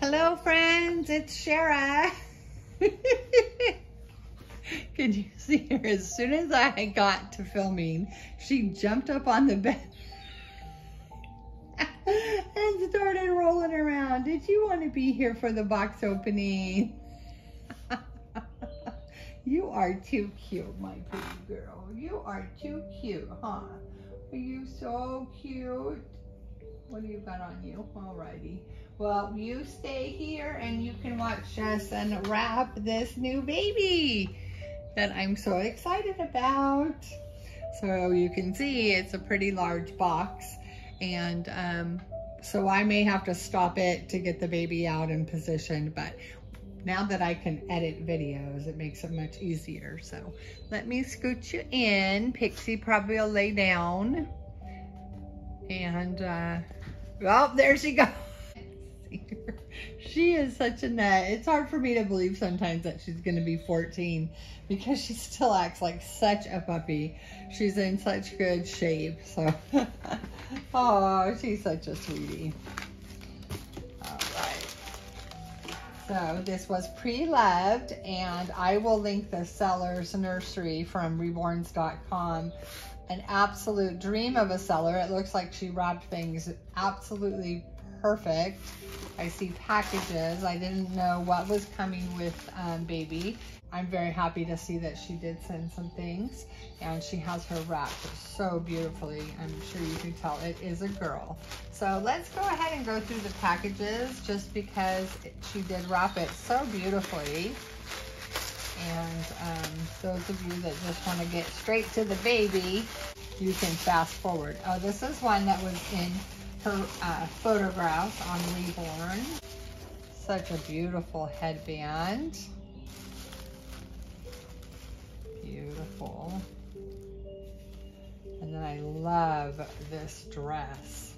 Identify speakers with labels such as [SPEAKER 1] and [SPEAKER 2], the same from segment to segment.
[SPEAKER 1] Hello friends, it's Shara. Can you see her? As soon as I got to filming, she jumped up on the bed and started rolling around. Did you want to be here for the box opening? you are too cute, my pretty girl. You are too cute, huh? Are you so cute? What do you got on you? Alrighty. Well, you stay here and you can watch us unwrap this new baby that I'm so excited about. So you can see it's a pretty large box and um, so I may have to stop it to get the baby out and positioned, but now that I can edit videos, it makes it much easier. So let me scoot you in. Pixie probably will lay down. And, uh, well, there she goes. She is such a nut. It's hard for me to believe sometimes that she's going to be 14 because she still acts like such a puppy. She's in such good shape. So, oh, she's such a sweetie. All right. So this was pre-loved and I will link the seller's nursery from reborns.com an absolute dream of a seller. It looks like she wrapped things absolutely perfect. I see packages. I didn't know what was coming with um, baby. I'm very happy to see that she did send some things and she has her wrapped so beautifully. I'm sure you can tell it is a girl. So let's go ahead and go through the packages just because she did wrap it so beautifully. And um, those of you that just want to get straight to the baby, you can fast forward. Oh, this is one that was in her uh, photographs on Reborn. Such a beautiful headband. Beautiful. And then I love this dress.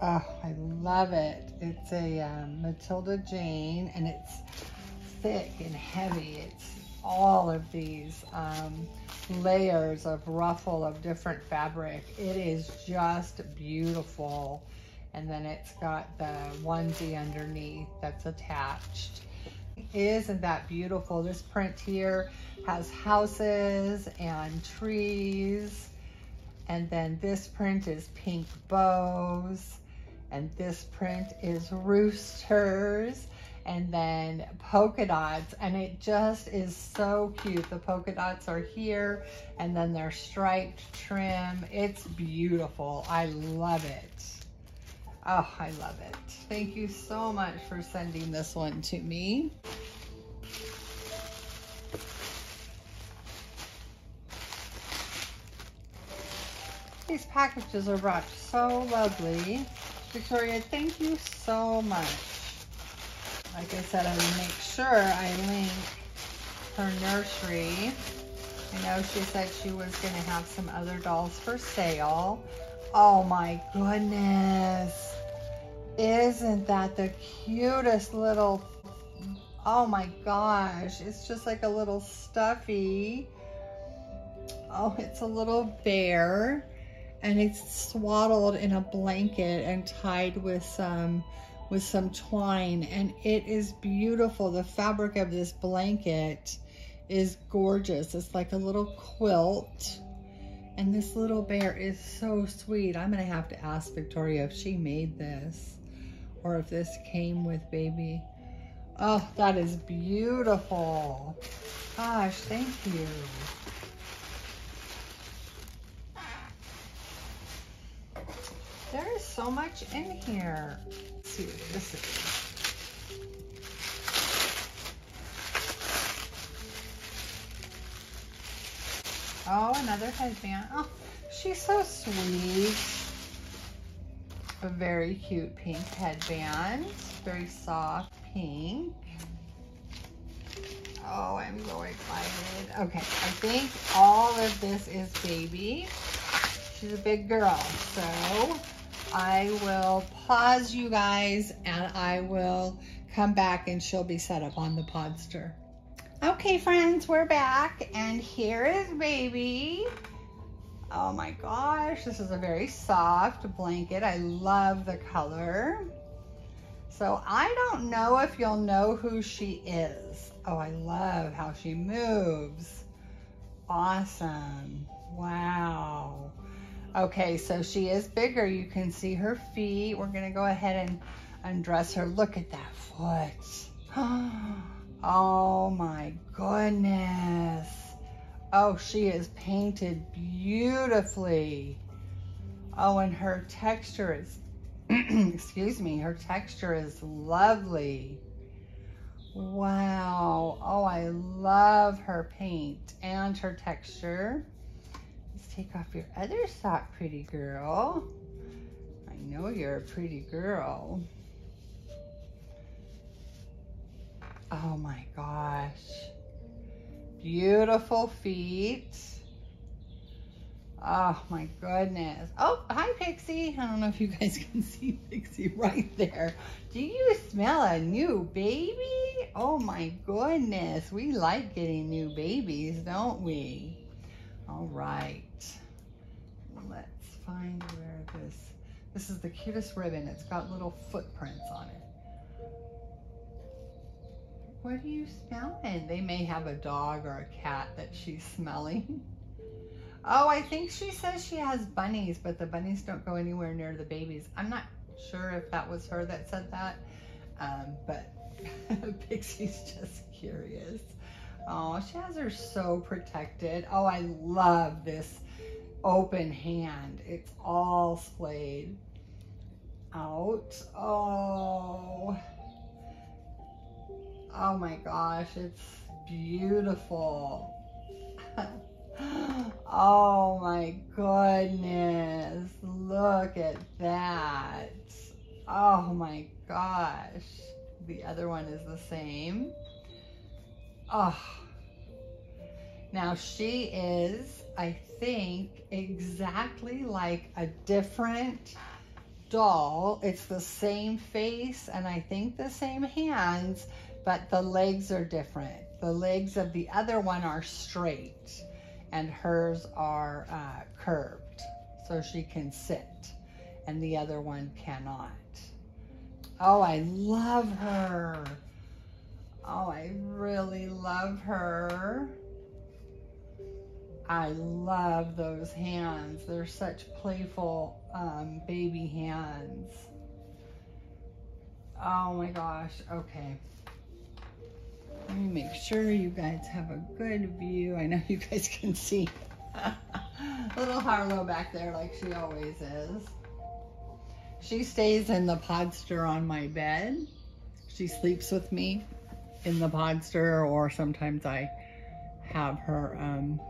[SPEAKER 1] Oh, I love it. It's a um, Matilda Jane and it's thick and heavy. It's all of these um, layers of ruffle of different fabric. It is just beautiful. And then it's got the onesie underneath that's attached. Isn't that beautiful? This print here has houses and trees. And then this print is pink bows. And this print is roosters and then polka dots and it just is so cute. The polka dots are here and then they're striped trim. It's beautiful. I love it. Oh i love it. Thank you so much for sending this one to me. These packages are wrapped so lovely. Victoria thank you so much like I said, I will make sure I link her nursery. I know she said she was going to have some other dolls for sale. Oh my goodness. Isn't that the cutest little, oh my gosh. It's just like a little stuffy. Oh, it's a little bear and it's swaddled in a blanket and tied with some with some twine and it is beautiful. The fabric of this blanket is gorgeous. It's like a little quilt and this little bear is so sweet. I'm gonna have to ask Victoria if she made this or if this came with baby. Oh, that is beautiful. Gosh, thank you. There is so much in here see what this is. Oh, another headband. Oh, she's so sweet. A very cute pink headband. Very soft pink. Oh, I'm so excited. Okay, I think all of this is baby. She's a big girl, so I will pause you guys and I will come back and she'll be set up on the podster. Okay, friends, we're back and here is baby. Oh my gosh, this is a very soft blanket. I love the color. So I don't know if you'll know who she is. Oh, I love how she moves. Awesome. Wow. Okay, so she is bigger. You can see her feet. We're going to go ahead and undress her. Look at that foot. Oh my goodness. Oh, she is painted beautifully. Oh, and her texture is, excuse me, her texture is lovely. Wow. Oh, I love her paint and her texture. Take off your other sock, pretty girl. I know you're a pretty girl. Oh my gosh. Beautiful feet. Oh my goodness. Oh, hi Pixie. I don't know if you guys can see Pixie right there. Do you smell a new baby? Oh my goodness. We like getting new babies, don't we? All right. Let's find where this, this is the cutest ribbon. It's got little footprints on it. What are you smelling? They may have a dog or a cat that she's smelling. Oh, I think she says she has bunnies, but the bunnies don't go anywhere near the babies. I'm not sure if that was her that said that, um, but Pixie's just curious. Oh, she has her so protected. Oh, I love this open hand. It's all splayed out. Oh, oh my gosh, it's beautiful. Oh my goodness. Look at that. Oh my gosh. The other one is the same. Oh. Now she is, I think, exactly like a different doll. It's the same face and I think the same hands, but the legs are different. The legs of the other one are straight and hers are uh, curved so she can sit and the other one cannot. Oh, I love her. Oh, I really love her. I love those hands. They're such playful um, baby hands. Oh my gosh. Okay. Let me make sure you guys have a good view. I know you guys can see little Harlow back there like she always is. She stays in the podster on my bed. She sleeps with me in the podster or sometimes I have her um,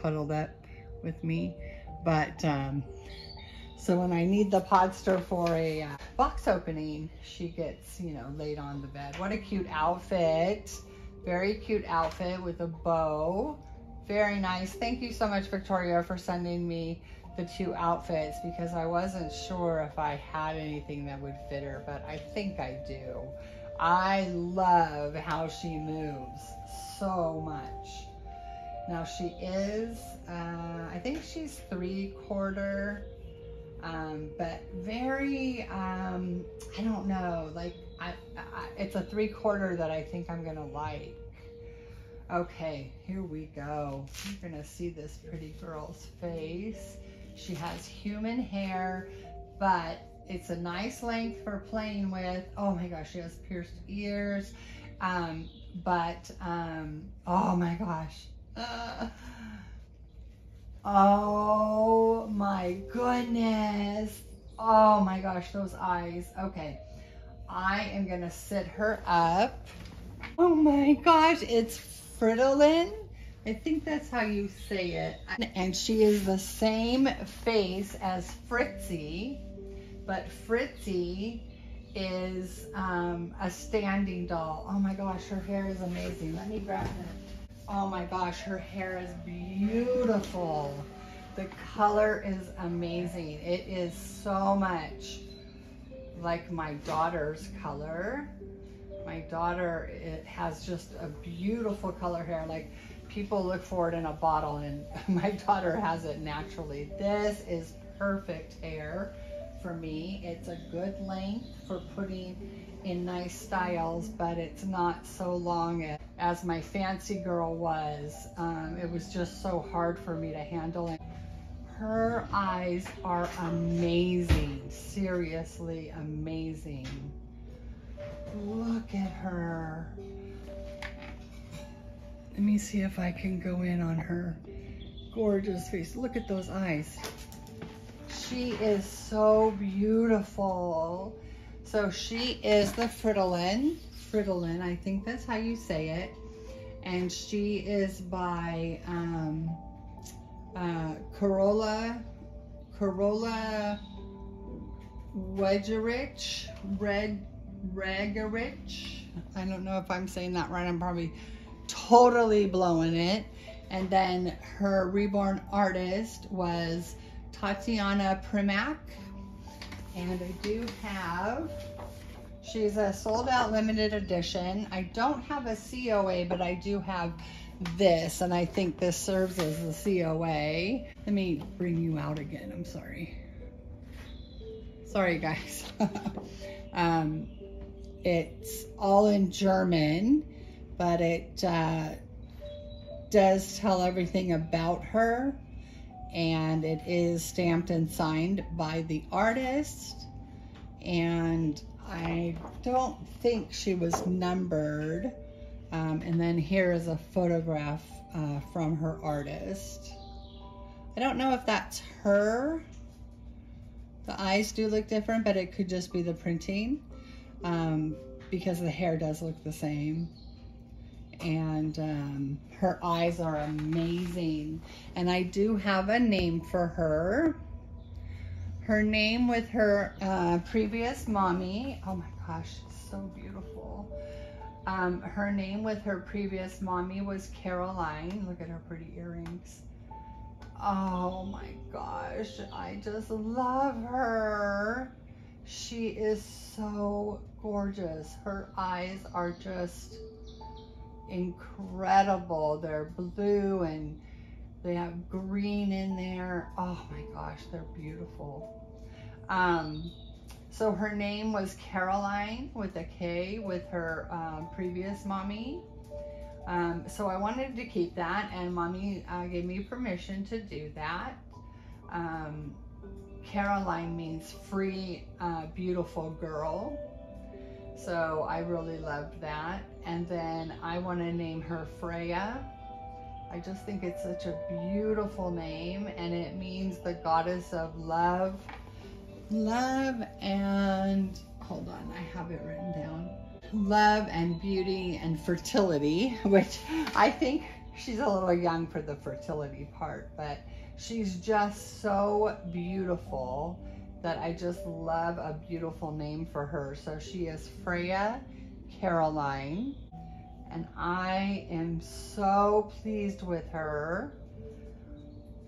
[SPEAKER 1] cuddled up with me. But um, so when I need the podster for a uh, box opening, she gets, you know, laid on the bed. What a cute outfit. Very cute outfit with a bow. Very nice. Thank you so much, Victoria, for sending me the two outfits because I wasn't sure if I had anything that would fit her, but I think I do. I love how she moves so much. Now she is, uh, I think she's three quarter, um, but very, um, I don't know, like I, I, it's a three quarter that I think I'm gonna like. Okay, here we go. You're gonna see this pretty girl's face. She has human hair, but it's a nice length for playing with. Oh my gosh, she has pierced ears. Um, but, um, oh my gosh. Uh, oh my goodness. Oh my gosh, those eyes. Okay. I am going to sit her up. Oh my gosh, it's Fridolin. I think that's how you say it. And she is the same face as Fritzy, but Fritzy is um, a standing doll. Oh my gosh, her hair is amazing. Let me grab it. Oh my gosh, her hair is beautiful. The color is amazing. It is so much like my daughter's color. My daughter it has just a beautiful color hair. Like people look for it in a bottle and my daughter has it naturally. This is perfect hair for me. It's a good length for putting in nice styles, but it's not so long as my fancy girl was. Um, it was just so hard for me to handle. Her eyes are amazing, seriously amazing. Look at her. Let me see if I can go in on her gorgeous face. Look at those eyes. She is so beautiful. So she is the Fridolin. Fridolin, I think that's how you say it. And she is by um, uh, Karola, Karola Wedgerich, Red Regerich. I don't know if I'm saying that right. I'm probably totally blowing it. And then her reborn artist was Tatiana Primack. And I do have, she's a sold out limited edition. I don't have a COA, but I do have this. And I think this serves as the COA. Let me bring you out again. I'm sorry. Sorry, guys. um, it's all in German, but it uh, does tell everything about her and it is stamped and signed by the artist. And I don't think she was numbered. Um, and then here is a photograph uh, from her artist. I don't know if that's her. The eyes do look different but it could just be the printing um, because the hair does look the same and um, her eyes are amazing. And I do have a name for her. Her name with her uh, previous mommy, oh my gosh, so beautiful. Um, her name with her previous mommy was Caroline. Look at her pretty earrings. Oh my gosh, I just love her. She is so gorgeous. Her eyes are just incredible. They're blue and they have green in there. Oh my gosh, they're beautiful. Um, so her name was Caroline with a K with her um, previous mommy. Um, so I wanted to keep that and mommy uh, gave me permission to do that. Um, Caroline means free, uh, beautiful girl. So I really loved that. And then I want to name her Freya. I just think it's such a beautiful name and it means the goddess of love. Love and, hold on, I have it written down. Love and beauty and fertility, which I think she's a little young for the fertility part, but she's just so beautiful that I just love a beautiful name for her. So she is Freya Caroline, and I am so pleased with her.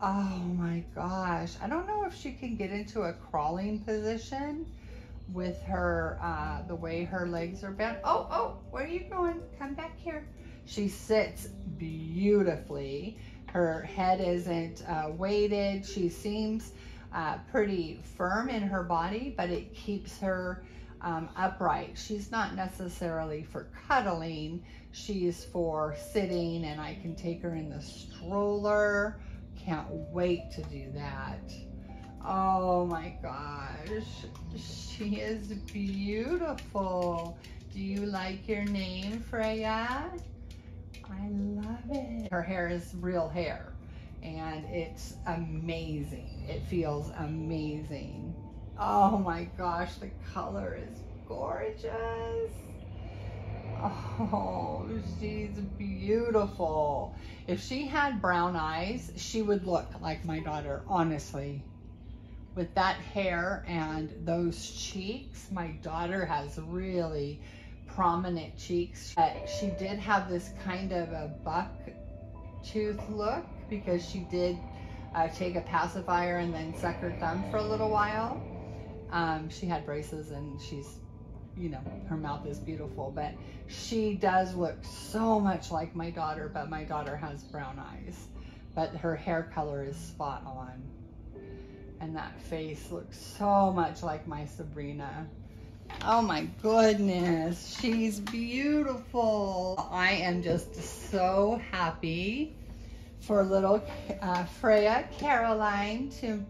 [SPEAKER 1] Oh my gosh. I don't know if she can get into a crawling position with her, uh, the way her legs are bent. Oh, oh, where are you going? Come back here. She sits beautifully. Her head isn't uh, weighted. She seems uh, pretty firm in her body, but it keeps her um, upright. She's not necessarily for cuddling. She's for sitting and I can take her in the stroller. Can't wait to do that. Oh my gosh, she is beautiful. Do you like your name, Freya? I love it. Her hair is real hair and it's amazing. It feels amazing. Oh my gosh, the color is gorgeous. Oh, she's beautiful. If she had brown eyes, she would look like my daughter, honestly. With that hair and those cheeks, my daughter has really prominent cheeks. But she did have this kind of a buck tooth look because she did uh, take a pacifier and then suck her thumb for a little while. Um, she had braces and she's, you know, her mouth is beautiful, but she does look so much like my daughter, but my daughter has brown eyes, but her hair color is spot on. And that face looks so much like my Sabrina. Oh my goodness, she's beautiful. I am just so happy for little uh, Freya Caroline to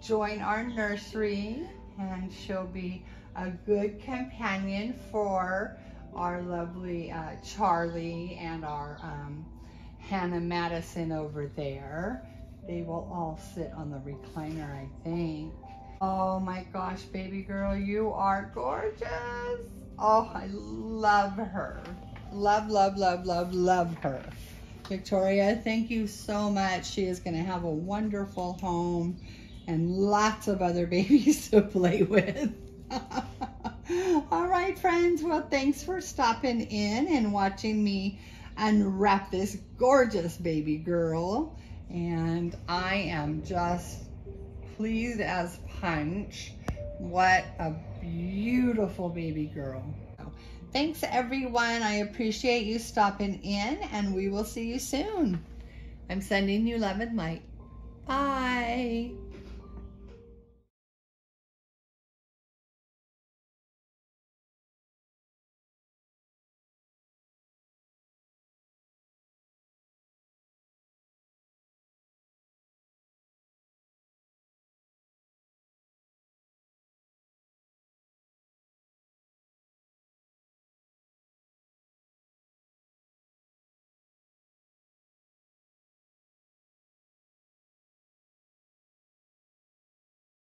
[SPEAKER 1] join our nursery and she'll be a good companion for our lovely uh, Charlie and our um, Hannah Madison over there. They will all sit on the recliner, I think. Oh my gosh, baby girl, you are gorgeous. Oh, I love her. Love, love, love, love, love her. Victoria, thank you so much. She is going to have a wonderful home and lots of other babies to play with. All right, friends. Well, thanks for stopping in and watching me unwrap this gorgeous baby girl. And I am just pleased as punch. What a beautiful baby girl. Thanks everyone. I appreciate you stopping in and we will see you soon. I'm sending you love and light. Bye.